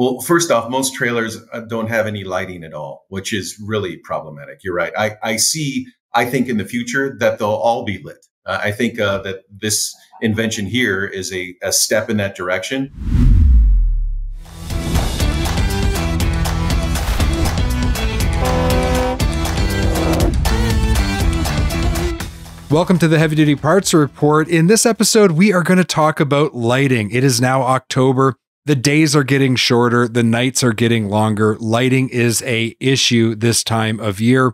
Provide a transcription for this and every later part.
Well, first off, most trailers uh, don't have any lighting at all, which is really problematic. You're right. I, I see, I think in the future that they'll all be lit. Uh, I think uh, that this invention here is a, a step in that direction. Welcome to the Heavy Duty Parts Report. In this episode, we are going to talk about lighting. It is now October. The days are getting shorter, the nights are getting longer. Lighting is a issue this time of year.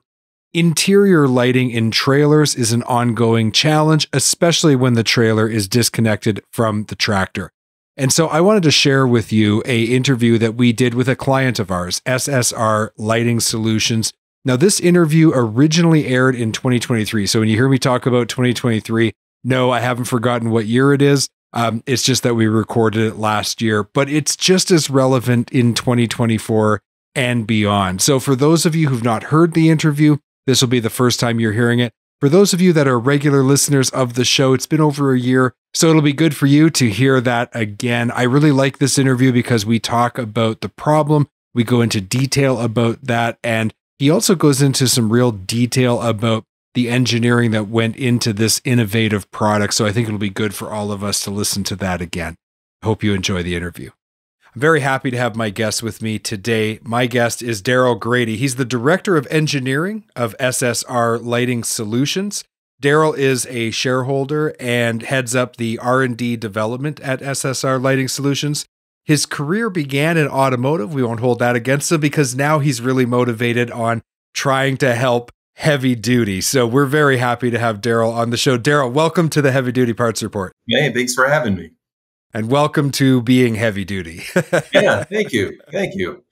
Interior lighting in trailers is an ongoing challenge, especially when the trailer is disconnected from the tractor. And so I wanted to share with you a interview that we did with a client of ours, SSR Lighting Solutions. Now, this interview originally aired in 2023. So when you hear me talk about 2023, no, I haven't forgotten what year it is. Um, it's just that we recorded it last year, but it's just as relevant in 2024 and beyond. So for those of you who've not heard the interview, this will be the first time you're hearing it. For those of you that are regular listeners of the show, it's been over a year, so it'll be good for you to hear that again. I really like this interview because we talk about the problem, we go into detail about that, and he also goes into some real detail about the engineering that went into this innovative product. So I think it'll be good for all of us to listen to that again. Hope you enjoy the interview. I'm very happy to have my guest with me today. My guest is Daryl Grady. He's the director of engineering of SSR Lighting Solutions. Daryl is a shareholder and heads up the R&D development at SSR Lighting Solutions. His career began in automotive. We won't hold that against him because now he's really motivated on trying to help heavy duty. So we're very happy to have Daryl on the show. Daryl, welcome to the Heavy Duty Parts Report. Hey, thanks for having me. And welcome to being heavy duty. yeah, thank you. Thank you.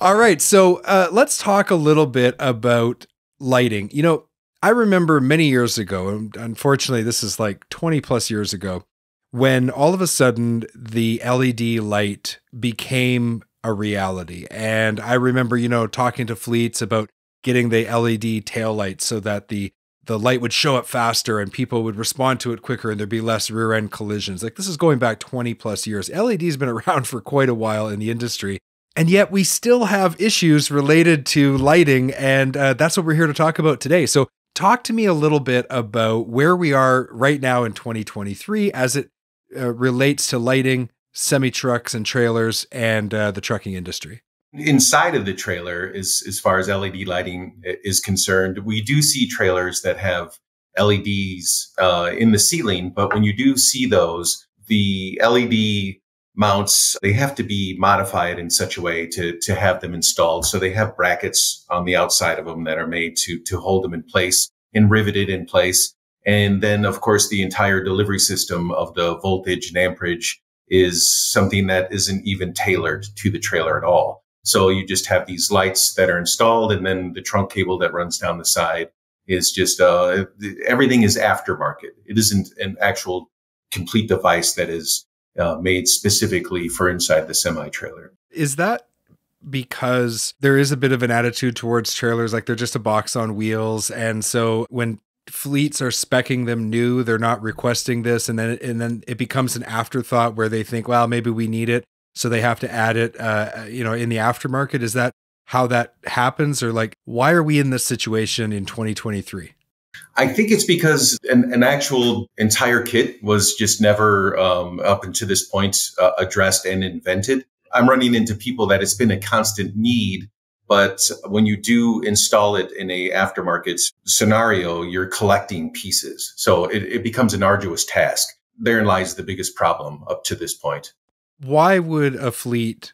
All right. So uh, let's talk a little bit about lighting. You know, I remember many years ago, and unfortunately, this is like 20 plus years ago, when all of a sudden the LED light became a reality. And I remember, you know, talking to fleets about getting the LED tail lights so that the the light would show up faster and people would respond to it quicker and there'd be less rear end collisions. Like this is going back 20 plus years. LED's been around for quite a while in the industry. And yet we still have issues related to lighting. And uh, that's what we're here to talk about today. So, talk to me a little bit about where we are right now in 2023 as it uh, relates to lighting, semi trucks and trailers, and uh, the trucking industry? Inside of the trailer, is as far as LED lighting is concerned, we do see trailers that have LEDs uh, in the ceiling, but when you do see those, the LED mounts they have to be modified in such a way to to have them installed. So they have brackets on the outside of them that are made to to hold them in place and riveted in place. And then, of course, the entire delivery system of the voltage and amperage is something that isn't even tailored to the trailer at all. So you just have these lights that are installed and then the trunk cable that runs down the side is just, uh, everything is aftermarket. It isn't an actual complete device that is uh, made specifically for inside the semi trailer. Is that because there is a bit of an attitude towards trailers like they're just a box on wheels and so when fleets are specking them new they're not requesting this and then and then it becomes an afterthought where they think well maybe we need it so they have to add it uh, you know in the aftermarket is that how that happens or like why are we in this situation in 2023 I think it's because an, an actual entire kit was just never um, up until this point uh, addressed and invented. I'm running into people that it's been a constant need but when you do install it in a aftermarket scenario, you're collecting pieces. So it, it becomes an arduous task. Therein lies the biggest problem up to this point. Why would a fleet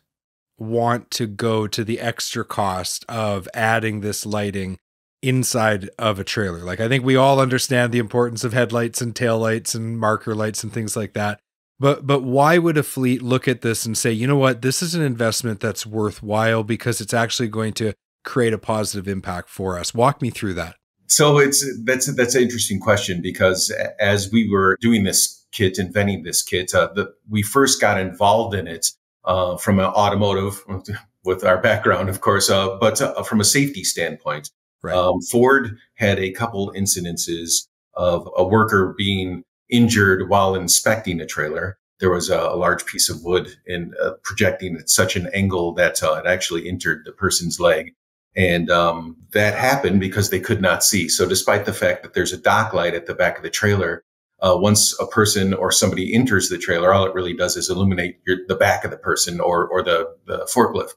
want to go to the extra cost of adding this lighting inside of a trailer? Like, I think we all understand the importance of headlights and taillights and marker lights and things like that. But but why would a fleet look at this and say, you know what, this is an investment that's worthwhile because it's actually going to create a positive impact for us? Walk me through that. So it's that's that's an interesting question because as we were doing this kit, inventing this kit, uh, the, we first got involved in it uh, from an automotive with our background, of course, uh, but uh, from a safety standpoint. Right. Um, Ford had a couple incidences of a worker being injured while inspecting a trailer. there was a, a large piece of wood and uh, projecting at such an angle that uh, it actually entered the person's leg. And um, that happened because they could not see. So, despite the fact that there's a dock light at the back of the trailer, uh, once a person or somebody enters the trailer, all it really does is illuminate your, the back of the person or or the, the forklift.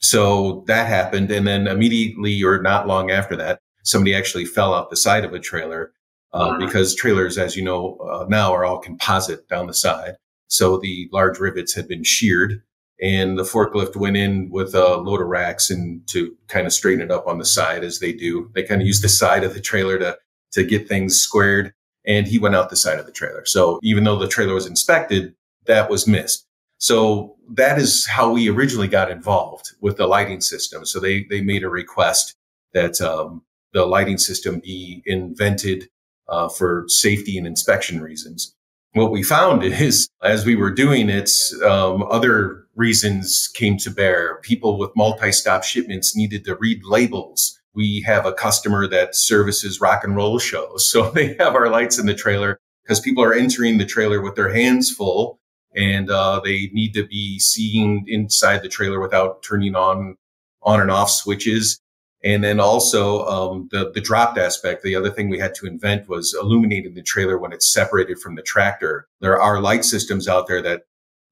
So that happened, and then immediately or not long after that, somebody actually fell off the side of a trailer uh, because trailers, as you know uh, now, are all composite down the side. So the large rivets had been sheared and the forklift went in with a load of racks and to kind of straighten it up on the side as they do. They kind of use the side of the trailer to, to get things squared. And he went out the side of the trailer. So even though the trailer was inspected, that was missed. So that is how we originally got involved with the lighting system. So they, they made a request that um, the lighting system be invented uh, for safety and inspection reasons what we found is as we were doing it, um, other reasons came to bear. People with multi-stop shipments needed to read labels. We have a customer that services rock and roll shows. So they have our lights in the trailer because people are entering the trailer with their hands full and uh, they need to be seen inside the trailer without turning on on and off switches. And then also um, the the dropped aspect. The other thing we had to invent was illuminating the trailer when it's separated from the tractor. There are light systems out there that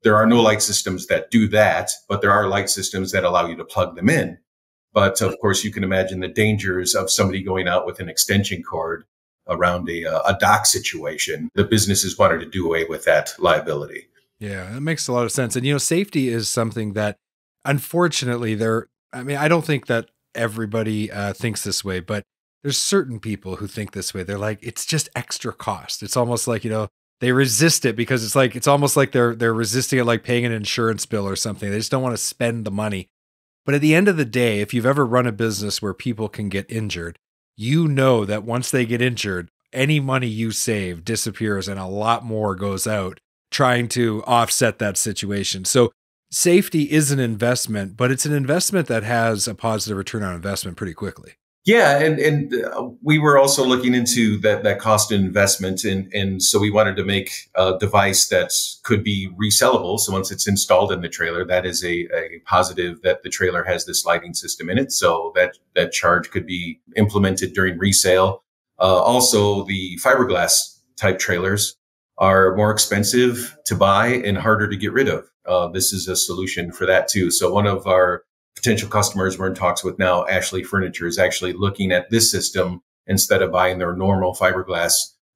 there are no light systems that do that, but there are light systems that allow you to plug them in. But of course, you can imagine the dangers of somebody going out with an extension cord around a, uh, a dock situation. The businesses wanted to do away with that liability. Yeah, that makes a lot of sense. And you know, safety is something that unfortunately there I mean, I don't think that everybody uh, thinks this way, but there's certain people who think this way. They're like, it's just extra cost. It's almost like, you know, they resist it because it's like it's almost like they're they're resisting it like paying an insurance bill or something. They just don't want to spend the money. But at the end of the day, if you've ever run a business where people can get injured, you know that once they get injured, any money you save disappears and a lot more goes out trying to offset that situation. So safety is an investment, but it's an investment that has a positive return on investment pretty quickly. Yeah, and and uh, we were also looking into that that cost of investment, and and so we wanted to make a device that could be resellable. So once it's installed in the trailer, that is a, a positive that the trailer has this lighting system in it. So that that charge could be implemented during resale. Uh, also, the fiberglass type trailers are more expensive to buy and harder to get rid of uh, this is a solution for that too. So one of our potential customers we're in talks with now, Ashley Furniture, is actually looking at this system instead of buying their normal fiberglass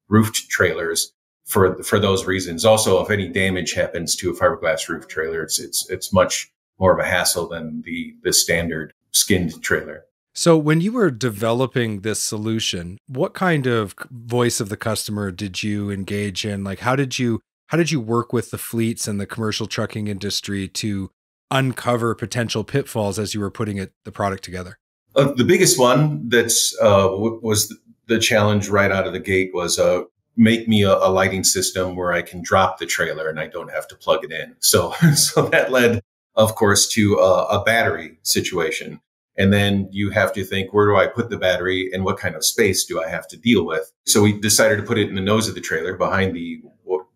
roofed trailers for for those reasons. Also, if any damage happens to a fiberglass roof trailer, it's it's it's much more of a hassle than the the standard skinned trailer. So, when you were developing this solution, what kind of voice of the customer did you engage in? Like, how did you how did you work with the fleets and the commercial trucking industry to uncover potential pitfalls as you were putting it the product together? Uh, the biggest one that uh, was the challenge right out of the gate was uh, make me a, a, lighting system where I can drop the trailer and I don't have to plug it in. So, so that led, of course, to a, a battery situation. And then you have to think, where do I put the battery and what kind of space do I have to deal with? So we decided to put it in the nose of the trailer behind the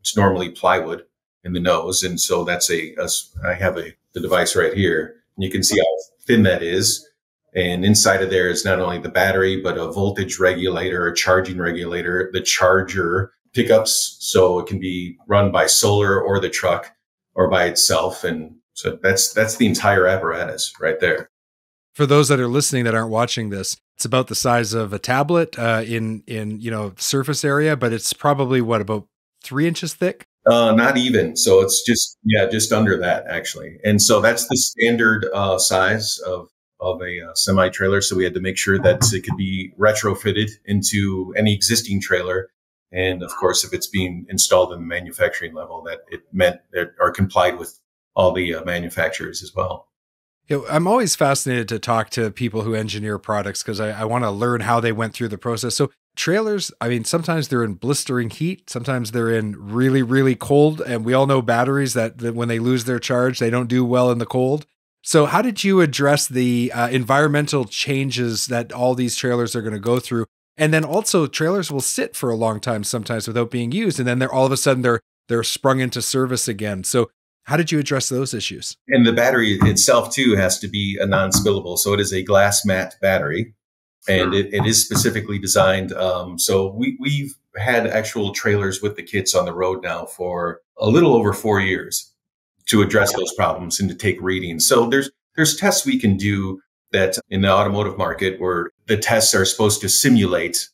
it's normally plywood in the nose. And so that's a, a I have a, the device right here and you can see how thin that is. And inside of there is not only the battery, but a voltage regulator, a charging regulator, the charger pickups. So it can be run by solar or the truck or by itself. And so that's, that's the entire apparatus right there. For those that are listening that aren't watching this, it's about the size of a tablet uh, in in you know surface area, but it's probably what about three inches thick? Uh, not even. So it's just yeah, just under that actually. And so that's the standard uh, size of of a uh, semi trailer. So we had to make sure that it could be retrofitted into any existing trailer. And of course, if it's being installed in the manufacturing level, that it meant that or complied with all the uh, manufacturers as well. You know, I'm always fascinated to talk to people who engineer products because I, I want to learn how they went through the process. So trailers, I mean, sometimes they're in blistering heat, sometimes they're in really, really cold. And we all know batteries that, that when they lose their charge, they don't do well in the cold. So, how did you address the uh, environmental changes that all these trailers are going to go through? And then also, trailers will sit for a long time sometimes without being used, and then they're all of a sudden they're they're sprung into service again. So how did you address those issues? And the battery itself too has to be a non-spillable. So it is a glass mat battery and it, it is specifically designed. Um, so we, we've had actual trailers with the kits on the road now for a little over four years to address those problems and to take readings. So there's there's tests we can do that in the automotive market where the tests are supposed to simulate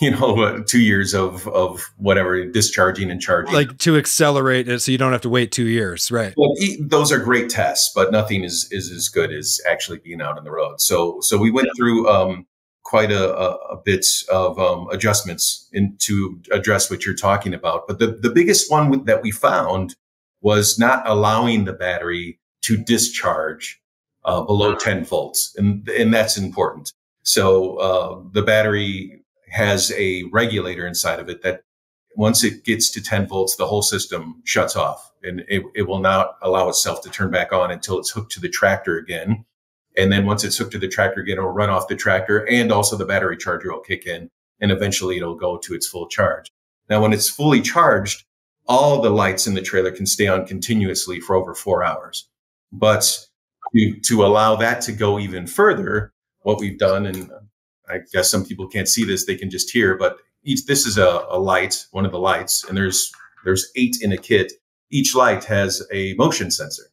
you know two years of of whatever discharging and charging. Like to accelerate it so you don't have to wait two years right. Well those are great tests but nothing is is as good as actually being out on the road. So so we went through um quite a, a, a bit of um, adjustments in, to address what you're talking about but the the biggest one that we found was not allowing the battery to discharge uh, below 10 volts. And, and that's important. So uh, the battery has a regulator inside of it that once it gets to 10 volts, the whole system shuts off and it, it will not allow itself to turn back on until it's hooked to the tractor again. And then once it's hooked to the tractor again, it'll run off the tractor and also the battery charger will kick in and eventually it'll go to its full charge. Now, when it's fully charged, all the lights in the trailer can stay on continuously for over four hours. But to, to allow that to go even further, what we've done, and I guess some people can't see this, they can just hear, but each, this is a, a light, one of the lights, and there's, there's eight in a kit. Each light has a motion sensor.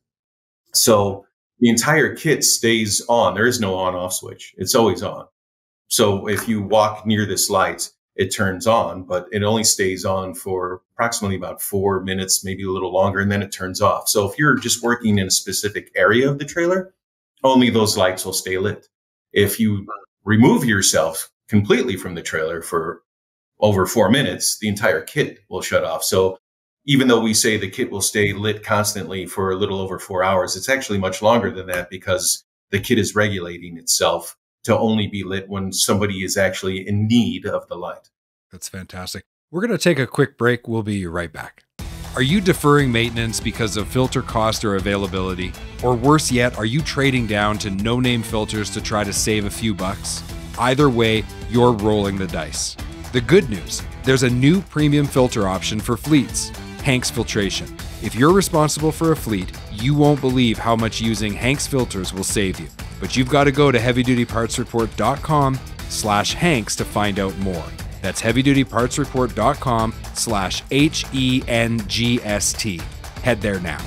So the entire kit stays on. There is no on off switch. It's always on. So if you walk near this light, it turns on, but it only stays on for approximately about four minutes, maybe a little longer, and then it turns off. So if you're just working in a specific area of the trailer, only those lights will stay lit. If you remove yourself completely from the trailer for over four minutes, the entire kit will shut off. So even though we say the kit will stay lit constantly for a little over four hours, it's actually much longer than that because the kit is regulating itself to only be lit when somebody is actually in need of the light. That's fantastic. We're going to take a quick break. We'll be right back. Are you deferring maintenance because of filter cost or availability? Or worse yet, are you trading down to no name filters to try to save a few bucks? Either way, you're rolling the dice. The good news there's a new premium filter option for fleets Hengst Filtration. If you're responsible for a fleet, you won't believe how much using Hengst filters will save you. But you've got to go to heavydutypartsreport.com slash Hengst to find out more. That's heavydutypartsreport.com slash H-E-N-G-S-T. Head there now.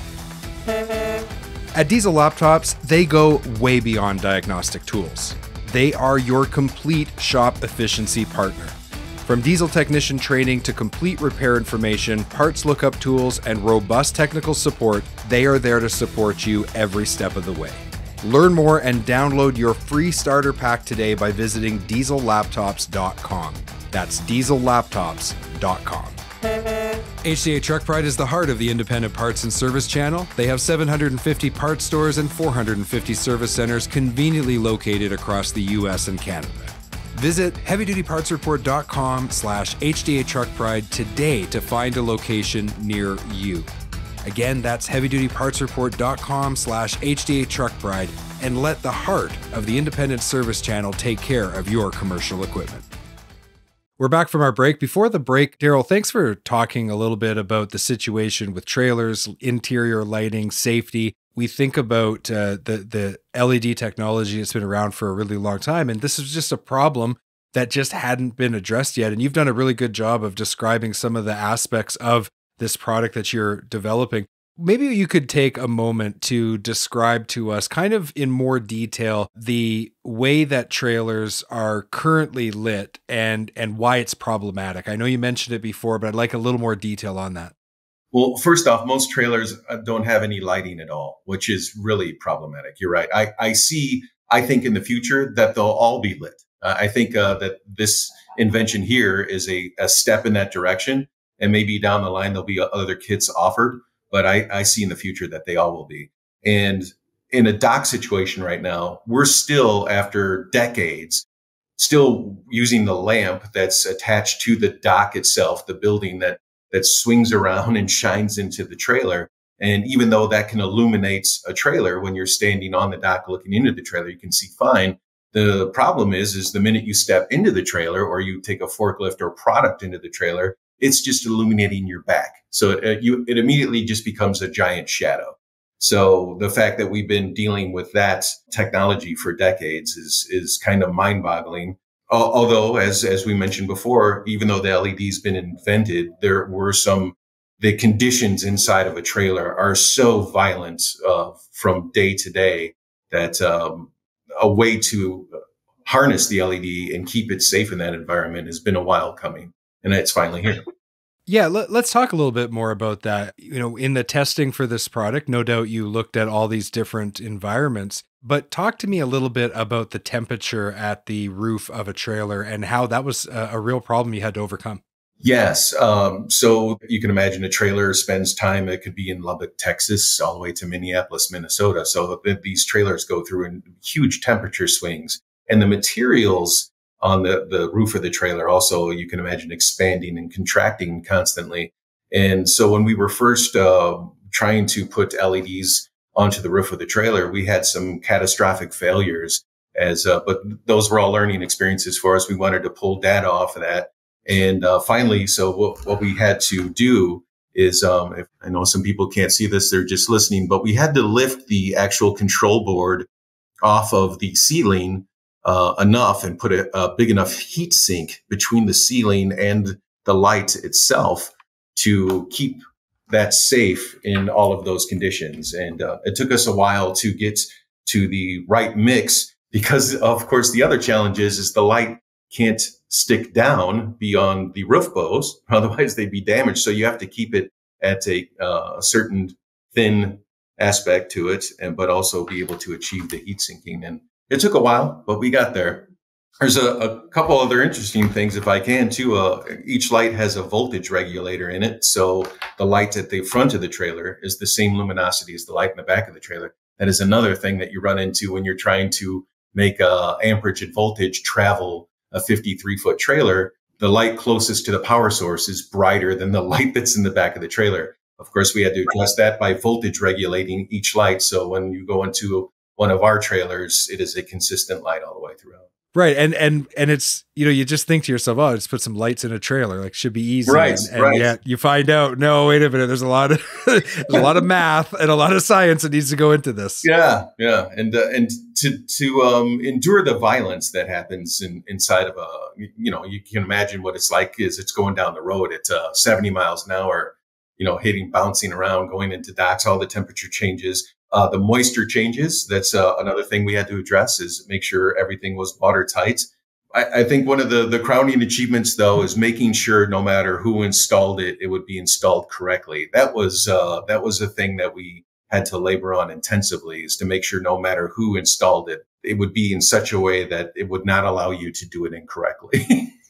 At Diesel Laptops, they go way beyond diagnostic tools. They are your complete shop efficiency partner. From diesel technician training to complete repair information, parts lookup tools, and robust technical support, they are there to support you every step of the way. Learn more and download your free starter pack today by visiting diesellaptops.com. That's diesellaptops.com. HDA Truck Pride is the heart of the independent parts and service channel. They have 750 parts stores and 450 service centers conveniently located across the US and Canada. Visit heavydutypartsreport.com slash HDA Truck Pride today to find a location near you. Again, that's heavydutypartsreport.com slash HDA Truck Pride and let the heart of the independent service channel take care of your commercial equipment. We're back from our break. Before the break, Daryl, thanks for talking a little bit about the situation with trailers, interior lighting, safety. We think about uh, the the LED technology that's been around for a really long time, and this is just a problem that just hadn't been addressed yet. And you've done a really good job of describing some of the aspects of this product that you're developing. Maybe you could take a moment to describe to us, kind of in more detail, the way that trailers are currently lit and and why it's problematic. I know you mentioned it before, but I'd like a little more detail on that. Well, first off, most trailers uh, don't have any lighting at all, which is really problematic. You're right. I, I see. I think in the future that they'll all be lit. Uh, I think uh, that this invention here is a, a step in that direction and maybe down the line there'll be other kits offered. But I, I see in the future that they all will be. And in a dock situation right now, we're still after decades still using the lamp that's attached to the dock itself, the building that that swings around and shines into the trailer. And even though that can illuminate a trailer when you're standing on the dock looking into the trailer, you can see fine. The problem is, is the minute you step into the trailer or you take a forklift or product into the trailer, it's just illuminating your back. So it, you, it immediately just becomes a giant shadow. So the fact that we've been dealing with that technology for decades is, is kind of mind boggling. Although, as, as we mentioned before, even though the LED's been invented, there were some, the conditions inside of a trailer are so violent uh, from day to day that um, a way to harness the LED and keep it safe in that environment has been a while coming. And it's finally here. Yeah, let, us talk a little bit more about that. You know, in the testing for this product, no doubt you looked at all these different environments, but talk to me a little bit about the temperature at the roof of a trailer and how that was a, a real problem you had to overcome. Yes. Um, so you can imagine a trailer spends time, it could be in Lubbock, Texas, all the way to Minneapolis, Minnesota. So these trailers go through huge temperature swings and the materials on the, the roof of the trailer also you can imagine expanding and contracting constantly. And so when we were first uh, trying to put leds onto the roof of the trailer we had some catastrophic failures as uh, but those were all learning experiences for us. We wanted to pull data off of that. And uh, finally so what, what, we had to do is um, if, i know some people can't see this they're just listening but we had to lift the actual control board off of the ceiling uh, enough and put a, a, big enough heat sink between the ceiling and the light itself to keep that safe in all of those conditions. And uh, it took us a while to get to the right mix because, of course, the other challenge is, is the light can't stick down beyond the roof bows. Otherwise, they'd be damaged. So you have to keep it at a, uh, a certain thin aspect to it, and but also be able to achieve the heat sinking. And it took a while, but we got there. There's a, a couple other interesting things, if I can, too. Uh, each light has a voltage regulator in it. So the light at the front of the trailer is the same luminosity as the light in the back of the trailer. That is another thing that you run into when you're trying to make a amperage and voltage travel a 53 foot trailer. The light closest to the power source is brighter than the light that's in the back of the trailer. Of course, we had to adjust that by voltage regulating each light. So when you go into one of our trailers, it is a consistent light all the way throughout. Right. And and and it's you know, you just think to yourself, oh, just put some lights in a trailer, like should be easy. Right. And, and right. yet you find out, no, wait a minute, there's a lot of there's a lot of math and a lot of science that needs to go into this. Yeah, yeah. And uh, and to to um endure the violence that happens in, inside of a you know, you can imagine what it's like is it's going down the road at uh, 70 miles an hour, you know, hitting bouncing around, going into docks, all the temperature changes uh, the moisture changes. That's uh, another thing we had to address is make sure everything was watertight. I, I think one of the, the crowning achievements though is making sure no matter who installed it, it would be installed correctly. That was, uh, that was a thing that we had to labor on intensively is to make sure no matter who installed it, it would be in such a way that it would not allow you to do it incorrectly.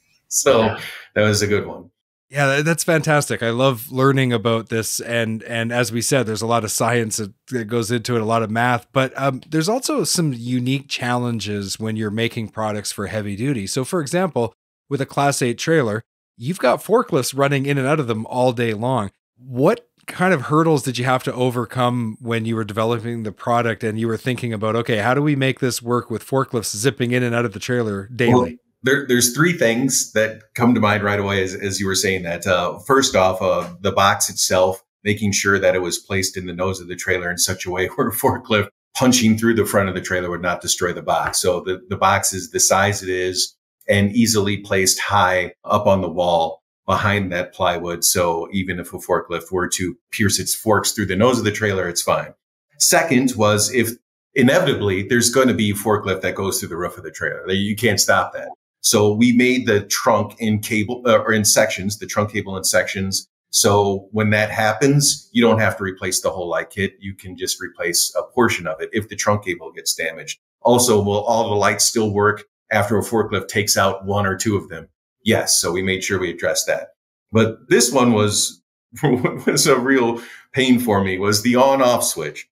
so yeah. that was a good one. Yeah, that's fantastic. I love learning about this, and and as we said, there's a lot of science that goes into it, a lot of math, but um, there's also some unique challenges when you're making products for heavy duty. So, for example, with a Class Eight trailer, you've got forklifts running in and out of them all day long. What kind of hurdles did you have to overcome when you were developing the product and you were thinking about, okay, how do we make this work with forklifts zipping in and out of the trailer daily? Well, there, there's three things that come to mind right away as, as you were saying that. Uh, first off, uh, the box itself, making sure that it was placed in the nose of the trailer in such a way where a forklift punching through the front of the trailer would not destroy the box. So the, the box is the size it is and easily placed high up on the wall behind that plywood. So even if a forklift were to pierce its forks through the nose of the trailer, it's fine. Second was if inevitably there's going to be forklift that goes through the roof of the trailer. You can't stop that. So we made the trunk in cable uh, or in sections, the trunk cable in sections. So when that happens, you don't have to replace the whole light kit. You can just replace a portion of it if the trunk cable gets damaged. Also, will all the lights still work after a forklift takes out one or two of them? Yes. So we made sure we addressed that. But this one was, was a real pain for me was the on off switch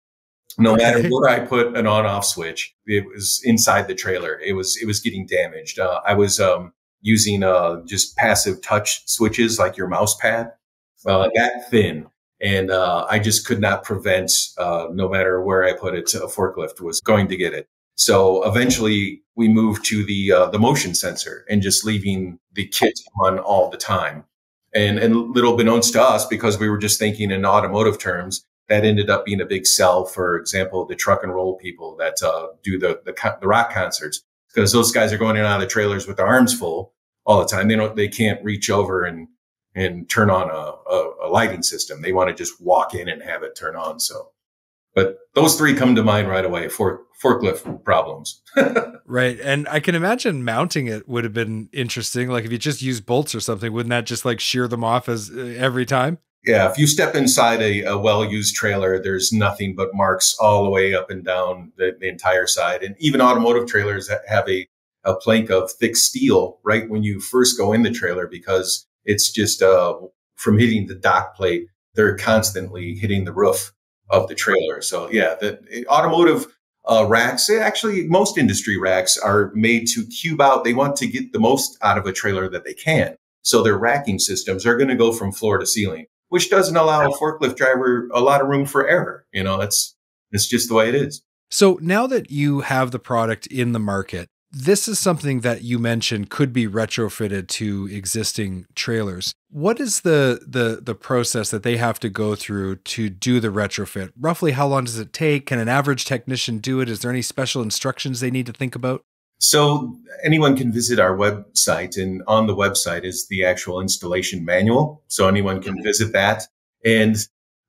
no matter where I put an on off switch, it was inside the trailer. It was, it was getting damaged. Uh, I was, um, using, uh, just passive touch switches like your mouse pad, uh, that thin. And, uh, I just could not prevent, uh, no matter where I put it, a forklift was going to get it. So eventually we moved to the, uh, the motion sensor and just leaving the kit on all the time. And, and little beknownst to us, because we were just thinking in automotive terms, that ended up being a big sell. For example, the truck and roll people that uh, do the, the, the rock concerts, because those guys are going in and out of the trailers with their arms full all the time. They don't, they can't reach over and and turn on a, a, a lighting system. They want to just walk in and have it turn on. So, but those three come to mind right away for forklift problems. right. And I can imagine mounting it would have been interesting. Like if you just use bolts or something, wouldn't that just like shear them off as uh, every time? Yeah, if you step inside a, a well-used trailer, there's nothing but marks all the way up and down the, the entire side. And even automotive trailers have a, a plank of thick steel right when you first go in the trailer because it's just uh, from hitting the dock plate, they're constantly hitting the roof of the trailer. So yeah, the automotive uh, racks, actually most industry racks are made to cube out. They want to get the most out of a trailer that they can. So their racking systems are going to go from floor to ceiling, which doesn't allow a forklift driver a lot of room for error. You know, that's, it's just the way it is. So now that you have the product in the market, this is something that you mentioned could be retrofitted to existing trailers. What is the the the process that they have to go through to do the retrofit? Roughly how long does it take? Can an average technician do it? Is there any special instructions they need to think about? So anyone can visit our website and on the website is the actual installation manual. So anyone can visit that. And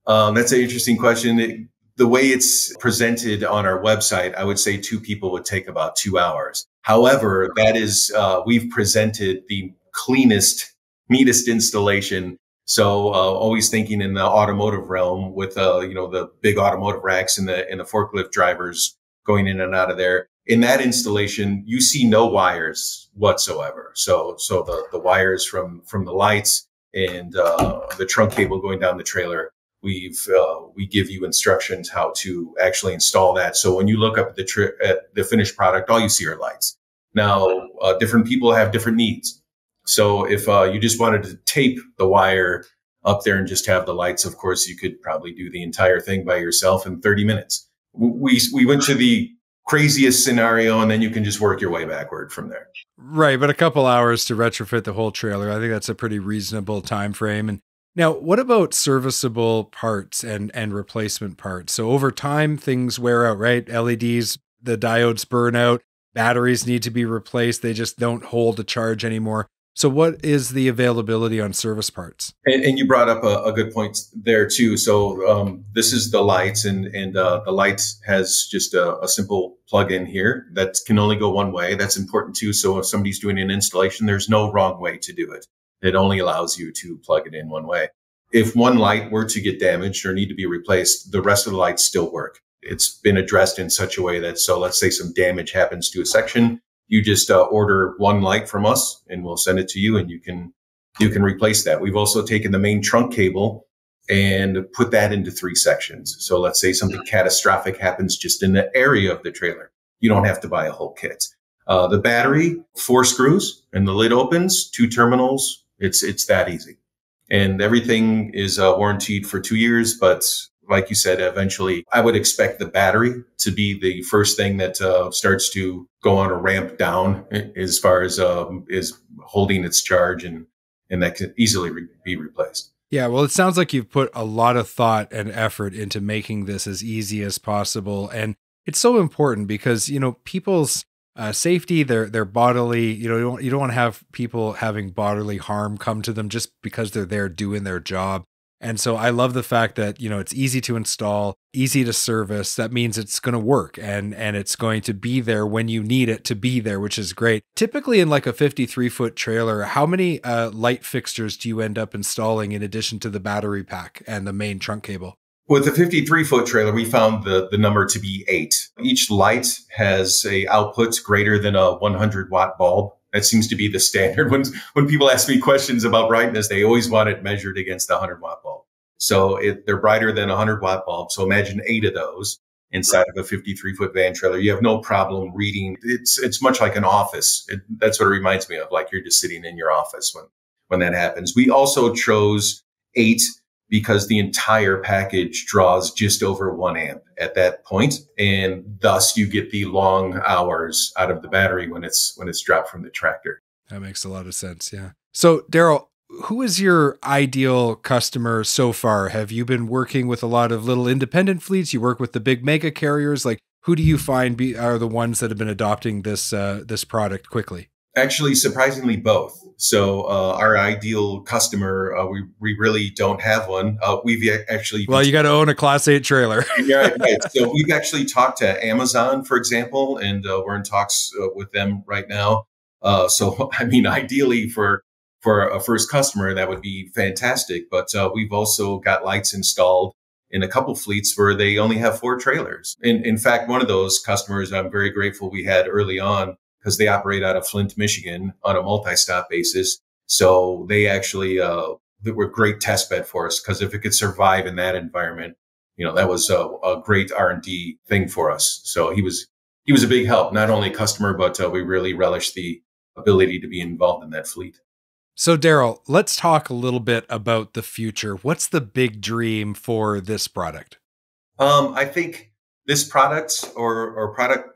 um, that's an interesting question. It, the way it's presented on our website, I would say two people would take about two hours. However, that is, uh, we've presented the cleanest, neatest installation. So, uh, always thinking in the automotive realm with, uh, you know, the big automotive racks and the, and the forklift drivers going in and out of there. In that installation, you see no wires whatsoever. So, so the, the wires from, from the lights and, uh, the trunk cable going down the trailer we've uh, we give you instructions how to actually install that. So when you look up at the tri- at the finished product, all you see are lights. Now, uh, different people have different needs. So if uh, you just wanted to tape the wire up there and just have the lights, of course, you could probably do the entire thing by yourself in 30 minutes. We we went to the craziest scenario and then you can just work your way backward from there. Right, but a couple hours to retrofit the whole trailer. I think that's a pretty reasonable time frame and now, what about serviceable parts and and replacement parts? So over time things wear out, right? LEDs, the diodes burn out, batteries need to be replaced, they just don't hold a charge anymore. So what is the availability on service parts? And, and you brought up a, a, good point there too. So um, this is the lights, and and uh, the lights has just a, a simple plug-in here that can only go one way. That's important too. So if somebody's doing an installation, there's no wrong way to do it. It only allows you to plug it in one way. If one light were to get damaged or need to be replaced, the rest of the lights still work. It's been addressed in such a way that, so let's say some damage happens to a section, you just uh, order one light from us and we'll send it to you and you can, you can replace that. We've also taken the main trunk cable and put that into three sections. So let's say something catastrophic happens just in the area of the trailer. You don't have to buy a whole kit. Uh, the battery, four screws and the lid opens, two terminals, it's it's that easy, and everything is uh, warranted for two years. But like you said, eventually, I would expect the battery to be the first thing that uh, starts to go on a ramp down as far as um, is holding its charge, and and that can easily re- be replaced. Yeah, well, it sounds like you've put a lot of thought and effort into making this as easy as possible. And it's so important because, you know, people's uh, safety, their their bodily. You know, you don't, you don't want to have people having bodily harm come to them just because they're there doing their job. And so I love the fact that, you know, it's easy to install, easy to service. That means it's going to work and and it's going to be there when you need it to be there, which is great. Typically in like a 53 foot trailer, how many uh, light fixtures do you end up installing in addition to the battery pack and the main trunk cable? With the 53 foot trailer, we found the, the number to be eight. Each light has a output greater than a 100 watt bulb. That seems to be the standard. When, when people ask me questions about brightness, they always want it measured against a 100 watt bulb. So it, they're brighter than a 100 watt bulb. So imagine eight of those inside of a 53 foot van trailer. You have no problem reading. It's, it's much like an office. It, that's what it reminds me of. Like you're just sitting in your office when, when that happens. We also chose eight because the entire package draws just over one amp at that point, and thus you get the long hours out of the battery when it's when it's dropped from the tractor. That makes a lot of sense. Yeah. So Daryl, who is your ideal customer so far? Have you been working with a lot of little independent fleets? You work with the big mega carriers. Like, who do you find be, are the ones that have been adopting this uh, this product quickly? Actually, surprisingly, both. So, uh, our ideal customer, uh, we we really don't have one. Uh, we've actually well, you got to own a Class Eight trailer. yeah, right. So, we've actually talked to Amazon, for example, and uh, we're in talks uh, with them right now. Uh, so, I mean, ideally for for a first customer, that would be fantastic. But we've also got lights installed in a couple fleets where they only have four trailers. In, in fact, one of those customers I'm very grateful we had early on because they operate out of Flint, Michigan on a multi-stop basis. So they actually, uh, they were a great test bed for us because if it could survive in that environment, you know, that was a, a great R&D thing for us. So he was, he was a big help, not only a customer, but uh, we really relished the ability to be involved in that fleet. So, Daryl, let's talk a little bit about the future. What's the big dream for this product? Um, I think this product or, or products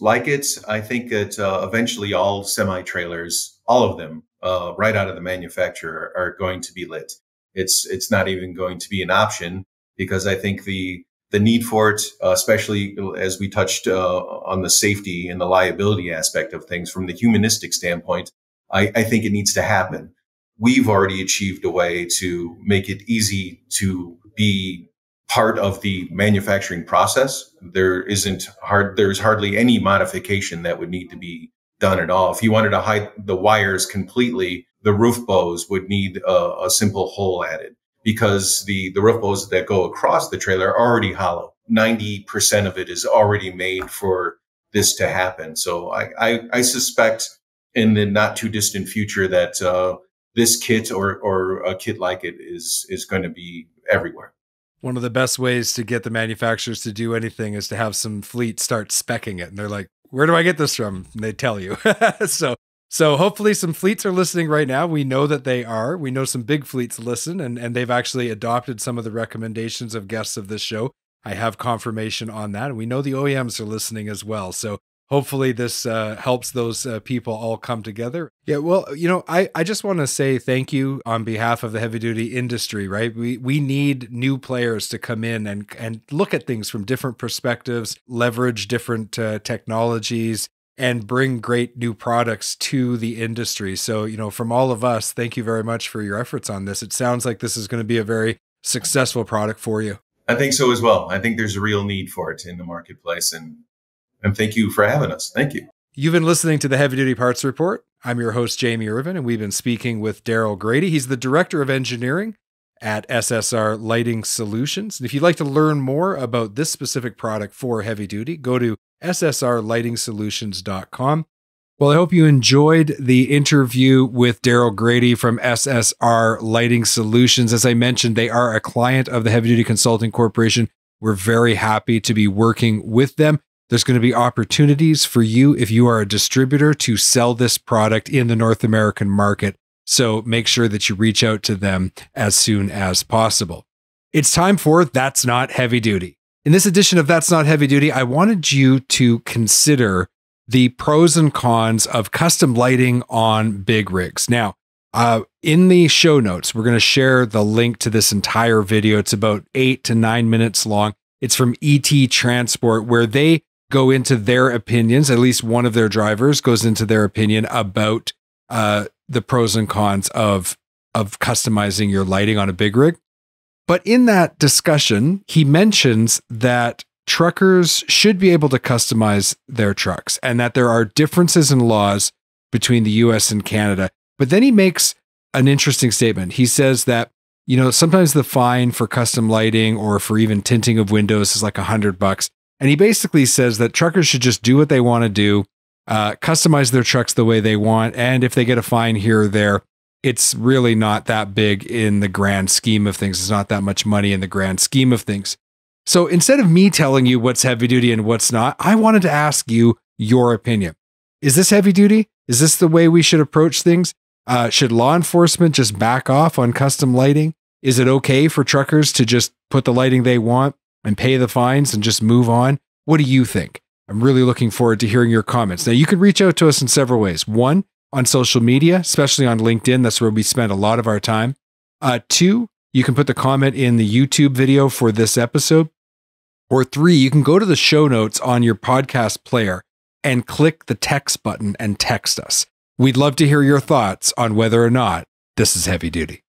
like it, I think that uh, eventually all semi trailers, all of them, uh, right out of the manufacturer, are going to be lit. It's it's not even going to be an option because I think the the need for it, uh, especially as we touched uh, on the safety and the liability aspect of things from the humanistic standpoint, I, I think it needs to happen. We've already achieved a way to make it easy to be part of the manufacturing process. There isn't hard, there's hardly any modification that would need to be done at all. If you wanted to hide the wires completely, the roof bows would need a, a simple hole added because the, the roof bows that go across the trailer are already hollow. 90% of it is already made for this to happen. So I, I, I suspect in the not too distant future that uh, this kit or or a kit like it is is going to be everywhere. One of the best ways to get the manufacturers to do anything is to have some fleet start specking it, and they're like, "Where do I get this from?" And they tell you. so so hopefully some fleets are listening right now. We know that they are. We know some big fleets listen, and and they've actually adopted some of the recommendations of guests of this show. I have confirmation on that, and we know the OEMs are listening as well. So hopefully this uh, helps those uh, people all come together. Yeah, well, you know, I, I just want to say thank you on behalf of the heavy duty industry, right? We we need new players to come in and and look at things from different perspectives, leverage different uh, technologies and bring great new products to the industry. So, you know, from all of us, thank you very much for your efforts on this. It sounds like this is going to be a very successful product for you. I think so as well. I think there's a real need for it in the marketplace and and thank you for having us. Thank you. You've been listening to the Heavy Duty Parts Report. I'm your host, Jamie Irvin, and we've been speaking with Daryl Grady. He's the Director of Engineering at SSR Lighting Solutions. And if you'd like to learn more about this specific product for heavy duty, go to ssrlightingsolutions.com. Well, I hope you enjoyed the interview with Daryl Grady from SSR Lighting Solutions. As I mentioned, they are a client of the Heavy Duty Consulting Corporation. We're very happy to be working with them. There's going to be opportunities for you if you are a distributor to sell this product in the North American market. So make sure that you reach out to them as soon as possible. It's time for That's Not Heavy Duty. In this edition of That's Not Heavy Duty, I wanted you to consider the pros and cons of custom lighting on big rigs. Now, uh, in the show notes, we're going to share the link to this entire video. It's about eight to nine minutes long. It's from ET Transport, where they go into their opinions. At least one of their drivers goes into their opinion about uh, the pros and cons of of customizing your lighting on a big rig. But in that discussion, he mentions that truckers should be able to customize their trucks and that there are differences in laws between the US and Canada. But then he makes an interesting statement. He says that, you know, sometimes the fine for custom lighting or for even tinting of windows is like a hundred bucks. And he basically says that truckers should just do what they want to do, uh, customize their trucks the way they want. And if they get a fine here or there, it's really not that big in the grand scheme of things. It's not that much money in the grand scheme of things. So instead of me telling you what's heavy duty and what's not, I wanted to ask you your opinion. Is this heavy duty? Is this the way we should approach things? Uh, should law enforcement just back off on custom lighting? Is it okay for truckers to just put the lighting they want? And pay the fines and just move on? What do you think? I'm really looking forward to hearing your comments. Now, you can reach out to us in several ways. One, on social media, especially on LinkedIn. That's where we spend a lot of our time. Uh, two, you can put the comment in the YouTube video for this episode. Or three, you can go to the show notes on your podcast player and click the text button and text us. We'd love to hear your thoughts on whether or not this is heavy duty.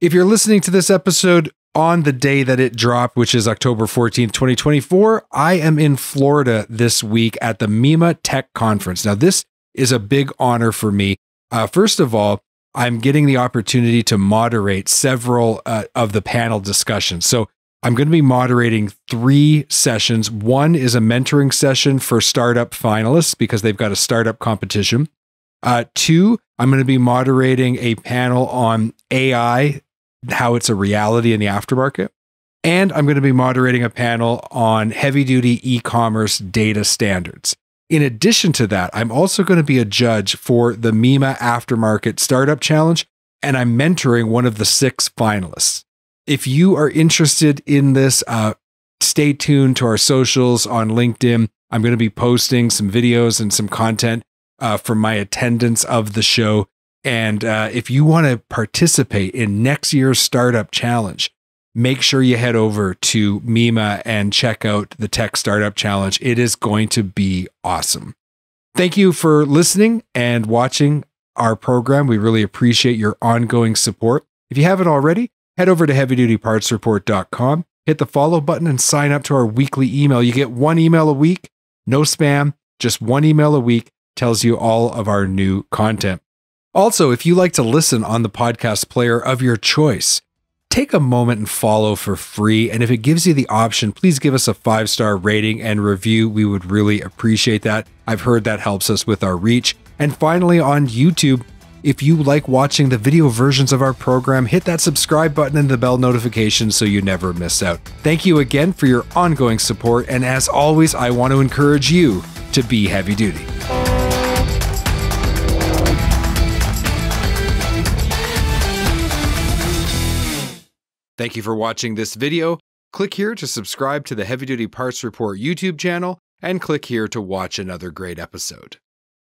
If you're listening to this episode on the day that it dropped, which is October 14th, 2024, I am in Florida this week at the MEMA Tech Conference. Now, this is a big honor for me. Uh, first of all, I'm getting the opportunity to moderate several uh, of the panel discussions. So I'm going to be moderating three sessions. One is a mentoring session for startup finalists because they've got a startup competition. Uh, two, I'm going to be moderating a panel on AI, how it's a reality in the aftermarket. And I'm going to be moderating a panel on heavy duty e commerce data standards. In addition to that, I'm also going to be a judge for the MEMA Aftermarket Startup Challenge, and I'm mentoring one of the six finalists. If you are interested in this, uh, stay tuned to our socials on LinkedIn. I'm going to be posting some videos and some content uh, from my attendance of the show. And uh, if you want to participate in next year's Startup Challenge, make sure you head over to MEMA and check out the Tech Startup Challenge. It is going to be awesome. Thank you for listening and watching our program. We really appreciate your ongoing support. If you haven't already, head over to heavydutypartsreport.com, hit the follow button, and sign up to our weekly email. You get one email a week, no spam, just one email a week tells you all of our new content. Also, if you like to listen on the podcast player of your choice, take a moment and follow for free. And if it gives you the option, please give us a five star rating and review. We would really appreciate that. I've heard that helps us with our reach. And finally, on YouTube, if you like watching the video versions of our program, hit that subscribe button and the bell notification so you never miss out. Thank you again for your ongoing support. And as always, I want to encourage you to be heavy duty. Thank you for watching this video. Click here to subscribe to the Heavy Duty Parts Report YouTube channel and click here to watch another great episode.